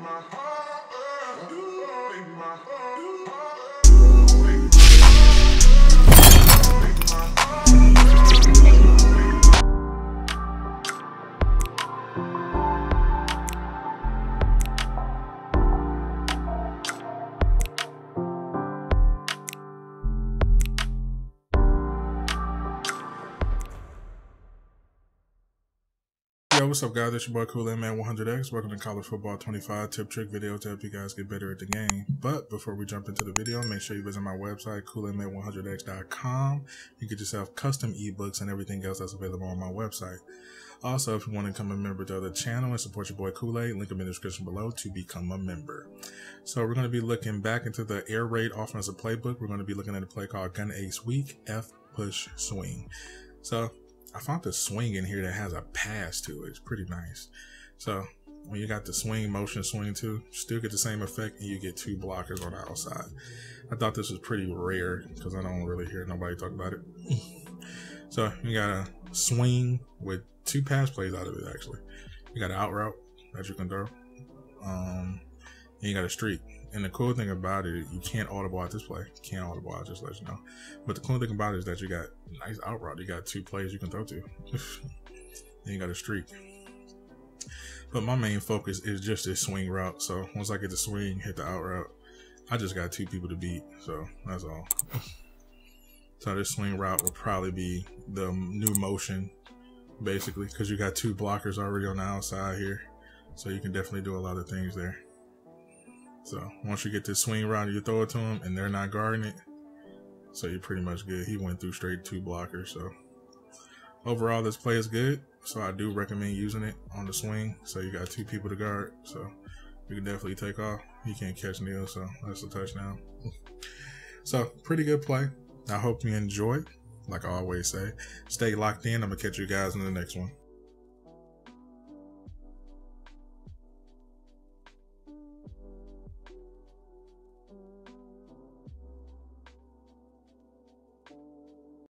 my heart, uh, you are my heart. Yo, what's up, guys? It's your boy Aid Man 100X. Welcome to College Football 25 tip trick Video to help you guys get better at the game. But before we jump into the video, make sure you visit my website, KoolAidMan100X.com. You get yourself custom ebooks and everything else that's available on my website. Also, if you want to become a member to the channel and support your boy Kool Aid, link in the description below to become a member. So we're going to be looking back into the air raid offensive playbook. We're going to be looking at a play called Gun Ace Weak F Push Swing. So I found the swing in here that has a pass to it. It's pretty nice. So when you got the swing motion swing too, still get the same effect and you get two blockers on the outside. I thought this was pretty rare because I don't really hear nobody talk about it. so you got a swing with two pass plays out of it actually. You got an out route that you can throw. Um, and you got a streak. And the cool thing about it, you can't audible out this play. You can't audible out, just let you know. But the cool thing about it is that you got nice out route. You got two plays you can throw to. and you got a streak. But my main focus is just this swing route. So once I get the swing, hit the out route, I just got two people to beat. So that's all. so this swing route will probably be the new motion, basically, because you got two blockers already on the outside here. So you can definitely do a lot of things there. So once you get this swing around, you throw it to them and they're not guarding it. So you're pretty much good. He went through straight two blockers. So overall, this play is good. So I do recommend using it on the swing. So you got two people to guard. So you can definitely take off. He can't catch Neil, so that's a touchdown. so pretty good play. I hope you enjoy. Like I always say, stay locked in. I'm gonna catch you guys in the next one.